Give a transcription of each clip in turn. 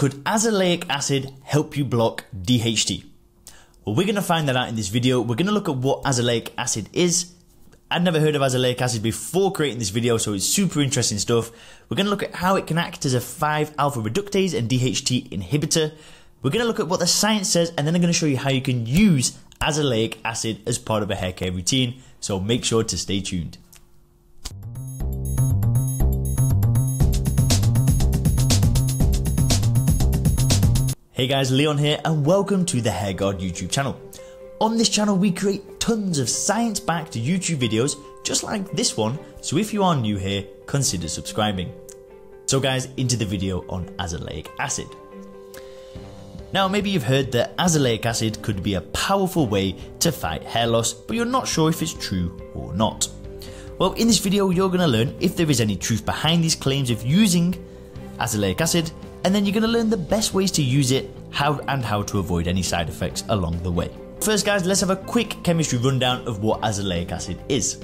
Could azelaic acid help you block DHT? Well, we're going to find that out in this video. We're going to look at what azelaic acid is. I'd never heard of azelaic acid before creating this video, so it's super interesting stuff. We're going to look at how it can act as a 5-alpha reductase and DHT inhibitor. We're going to look at what the science says, and then I'm going to show you how you can use azelaic acid as part of a hair care routine, so make sure to stay tuned. Hey guys, Leon here and welcome to the Hairguard YouTube channel. On this channel we create tons of science-backed YouTube videos just like this one, so if you are new here, consider subscribing. So guys, into the video on azelaic acid. Now maybe you've heard that azelaic acid could be a powerful way to fight hair loss, but you're not sure if it's true or not. Well, in this video you're going to learn if there is any truth behind these claims of using azelaic acid and then you're going to learn the best ways to use it, how and how to avoid any side effects along the way. First guys, let's have a quick chemistry rundown of what azelaic acid is.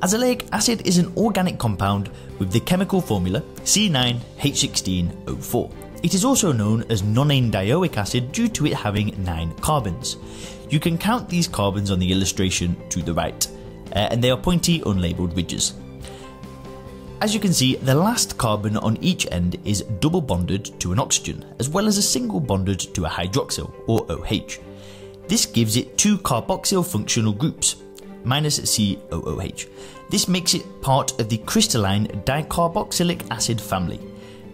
Azelaic acid is an organic compound with the chemical formula C9H16O4. It is also known as nonane-dioic acid due to it having 9 carbons. You can count these carbons on the illustration to the right, uh, and they are pointy unlabeled ridges. As you can see, the last carbon on each end is double bonded to an oxygen, as well as a single bonded to a hydroxyl, or OH. This gives it two carboxyl functional groups, minus COOH. This makes it part of the crystalline dicarboxylic acid family.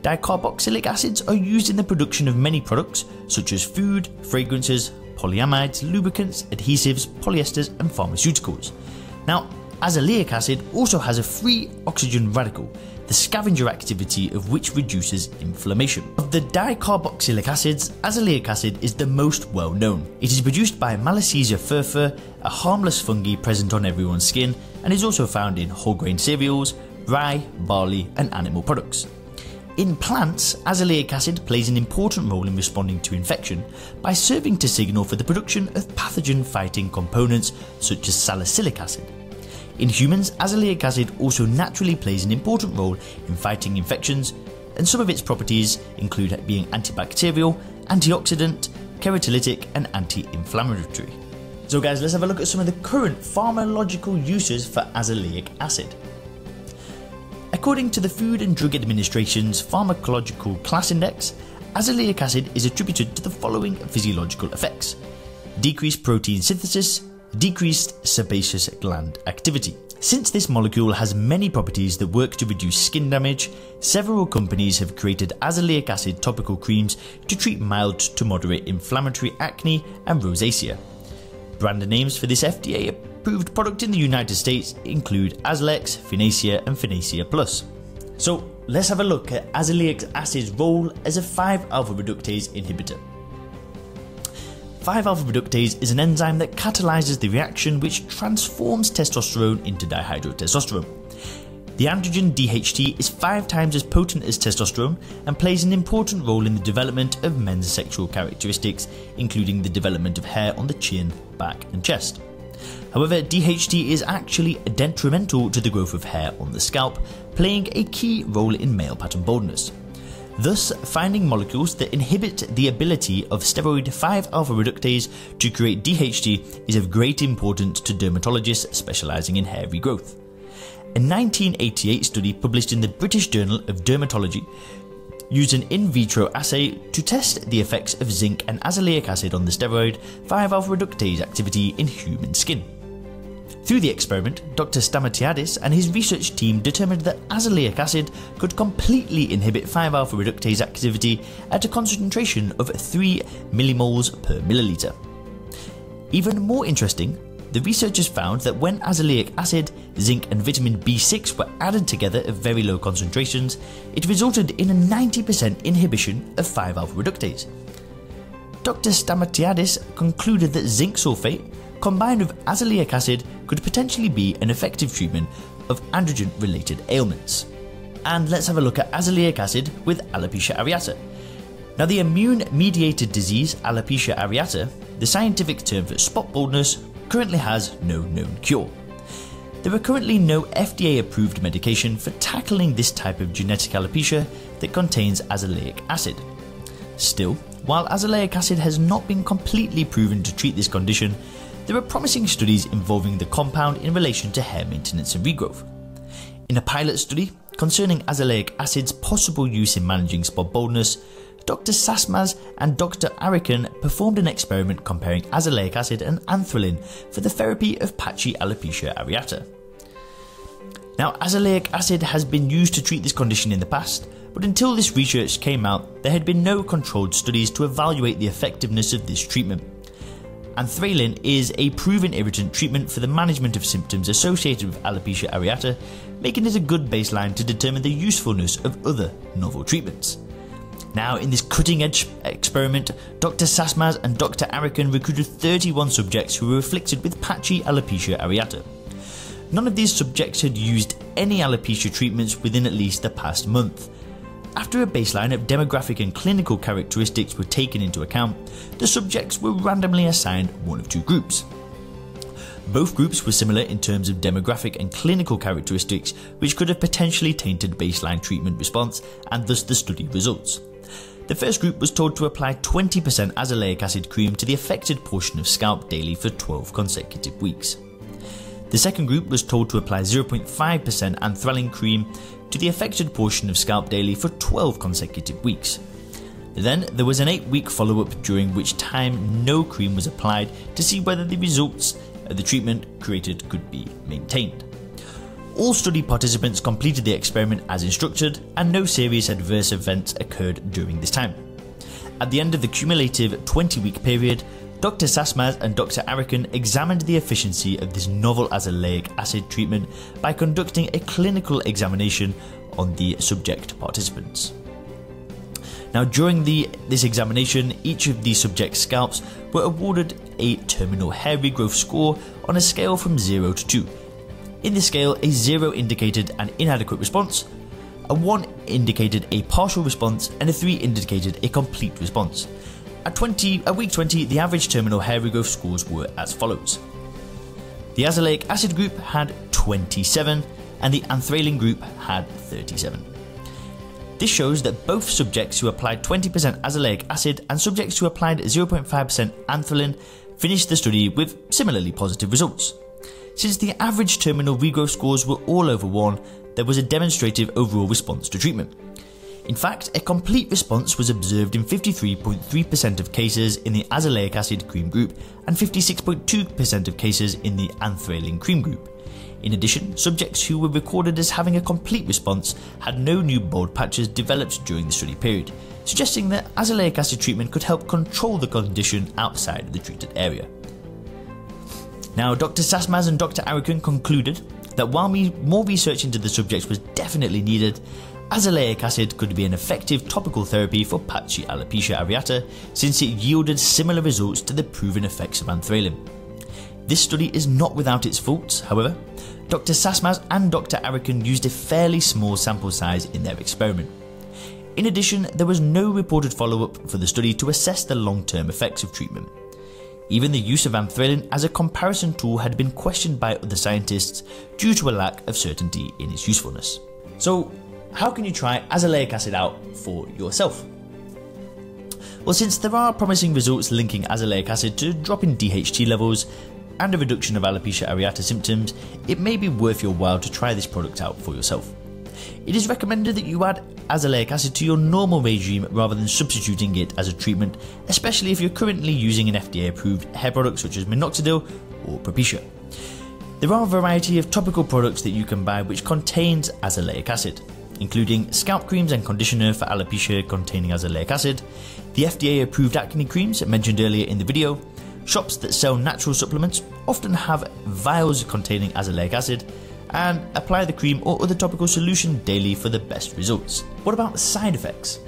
Dicarboxylic acids are used in the production of many products, such as food, fragrances, polyamides, lubricants, adhesives, polyesters, and pharmaceuticals. Now, Azelaic acid also has a free oxygen radical, the scavenger activity of which reduces inflammation. Of the dicarboxylic acids, azelaic acid is the most well known. It is produced by Malassezia furfur, a harmless fungi present on everyone's skin, and is also found in whole grain cereals, rye, barley, and animal products. In plants, azelaic acid plays an important role in responding to infection by serving to signal for the production of pathogen fighting components such as salicylic acid. In humans, azelaic acid also naturally plays an important role in fighting infections, and some of its properties include being antibacterial, antioxidant, keratolytic, and anti-inflammatory. So guys, let's have a look at some of the current pharmacological uses for azelaic acid. According to the Food and Drug Administration's Pharmacological Class Index, azelaic acid is attributed to the following physiological effects decreased protein synthesis, decreased sebaceous gland activity. Since this molecule has many properties that work to reduce skin damage, several companies have created azelaic acid topical creams to treat mild to moderate inflammatory acne and rosacea. Brand names for this FDA approved product in the United States include Azelex, Finacea, and Finacea Plus. So let's have a look at azelaic acid's role as a 5-alpha reductase inhibitor. 5-alpha reductase is an enzyme that catalyzes the reaction which transforms testosterone into dihydrotestosterone. The androgen DHT is 5 times as potent as testosterone and plays an important role in the development of men's sexual characteristics, including the development of hair on the chin, back, and chest. However, DHT is actually detrimental to the growth of hair on the scalp, playing a key role in male pattern baldness. Thus, finding molecules that inhibit the ability of steroid 5-alpha reductase to create DHT is of great importance to dermatologists specialising in hair regrowth. A 1988 study published in the British Journal of Dermatology used an in vitro assay to test the effects of zinc and azelaic acid on the steroid 5-alpha reductase activity in human skin. Through the experiment, Dr. Stamatiadis and his research team determined that azelaic acid could completely inhibit 5-alpha reductase activity at a concentration of 3 millimoles per milliliter. Even more interesting, the researchers found that when azelaic acid, zinc, and vitamin B6 were added together at very low concentrations, it resulted in a 90% inhibition of 5-alpha reductase. Dr. Stamatiadis concluded that zinc sulfate combined with azelaic acid could potentially be an effective treatment of androgen related ailments. And let's have a look at azelaic acid with alopecia areata. Now, the immune mediated disease alopecia areata, the scientific term for spot baldness, currently has no known cure. There are currently no FDA approved medication for tackling this type of genetic alopecia, that contains azelaic acid. Still, while azelaic acid has not been completely proven to treat this condition, there are promising studies involving the compound in relation to hair maintenance and regrowth. In a pilot study concerning azelaic acid's possible use in managing spot baldness, Dr. Sasmaz and Dr. Arican performed an experiment comparing azelaic acid and anthralin for the therapy of patchy alopecia areata. Now, azelaic acid has been used to treat this condition in the past, but until this research came out, there had been no controlled studies to evaluate the effectiveness of this treatment. Anthralin is a proven irritant treatment for the management of symptoms associated with alopecia areata, making it a good baseline to determine the usefulness of other novel treatments. Now, in this cutting edge experiment, Dr. Sasmaz and Dr. Arican recruited 31 subjects who were afflicted with patchy alopecia areata. None of these subjects had used any alopecia treatments within at least the past month, after a baseline of demographic and clinical characteristics were taken into account, the subjects were randomly assigned one of two groups. Both groups were similar in terms of demographic and clinical characteristics, which could have potentially tainted baseline treatment response and thus the study results. The first group was told to apply 20% azelaic acid cream to the affected portion of scalp daily for 12 consecutive weeks. The second group was told to apply 0.5% anthralin cream to the affected portion of scalp daily for 12 consecutive weeks. Then there was an 8 week follow up during which time no cream was applied to see whether the results of the treatment created could be maintained. All study participants completed the experiment as instructed and no serious adverse events occurred during this time. At the end of the cumulative 20 week period, Dr. Sasmaz and Dr. Arican examined the efficiency of this novel azelaic acid treatment by conducting a clinical examination on the subject participants. Now, during the, this examination, each of the subject's scalps were awarded a terminal hair regrowth score on a scale from 0 to 2. In this scale, a 0 indicated an inadequate response, a 1 indicated a partial response, and a 3 indicated a complete response. At 20, at week 20, the average terminal hair regrowth scores were as follows. The azelaic acid group had 27 and the anthralin group had 37. This shows that both subjects who applied 20% azelaic acid and subjects who applied 0.5% anthralin finished the study with similarly positive results. Since the average terminal regrowth scores were all over 1, there was a demonstrative overall response to treatment. In fact, a complete response was observed in 53.3% of cases in the azelaic acid cream group and 56.2% of cases in the anthralin cream group. In addition, subjects who were recorded as having a complete response had no new bald patches developed during the study period, suggesting that azelaic acid treatment could help control the condition outside of the treated area. Now, Dr. Sasmaz and Dr. Arican concluded that while more research into the subject was definitely needed, Azelaic acid could be an effective topical therapy for patchy alopecia areata since it yielded similar results to the proven effects of anthralin. This study is not without its faults, however. Dr. Sasmaz and Dr. Arican used a fairly small sample size in their experiment. In addition, there was no reported follow up for the study to assess the long term effects of treatment. Even the use of anthralin as a comparison tool had been questioned by other scientists due to a lack of certainty in its usefulness. So, how can you try azelaic acid out for yourself? Well, since there are promising results linking azelaic acid to drop in DHT levels and a reduction of alopecia areata symptoms, it may be worth your while to try this product out for yourself. It is recommended that you add azelaic acid to your normal regime rather than substituting it as a treatment, especially if you're currently using an FDA approved hair product such as minoxidil or Propecia. There are a variety of topical products that you can buy which contains azelaic acid including scalp creams and conditioner for alopecia containing azelaic acid, the FDA approved acne creams mentioned earlier in the video, shops that sell natural supplements often have vials containing azelaic acid, and apply the cream or other topical solution daily for the best results. What about side effects?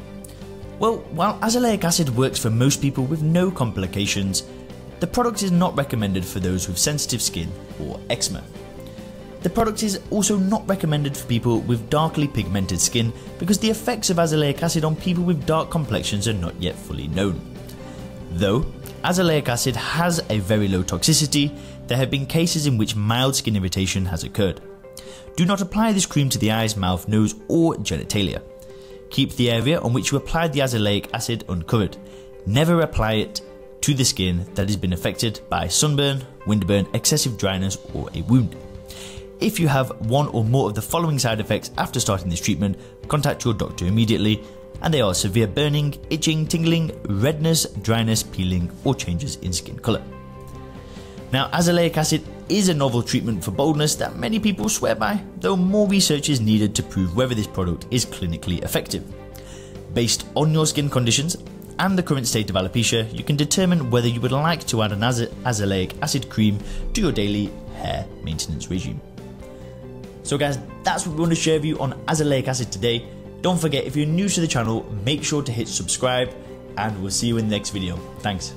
Well, while azelaic acid works for most people with no complications, the product is not recommended for those with sensitive skin or eczema. The product is also not recommended for people with darkly pigmented skin because the effects of azelaic acid on people with dark complexions are not yet fully known. Though azelaic acid has a very low toxicity, there have been cases in which mild skin irritation has occurred. Do not apply this cream to the eyes, mouth, nose, or genitalia. Keep the area on which you applied the azelaic acid uncovered. Never apply it to the skin that has been affected by sunburn, windburn, excessive dryness, or a wound. If you have one or more of the following side effects after starting this treatment, contact your doctor immediately, and they are severe burning, itching, tingling, redness, dryness, peeling, or changes in skin colour. Now, azelaic acid is a novel treatment for baldness that many people swear by, though more research is needed to prove whether this product is clinically effective. Based on your skin conditions and the current state of alopecia, you can determine whether you would like to add an azelaic acid cream to your daily hair maintenance regime. So guys, that's what we want to share with you on azelaic acid today. Don't forget, if you're new to the channel, make sure to hit subscribe and we'll see you in the next video. Thanks.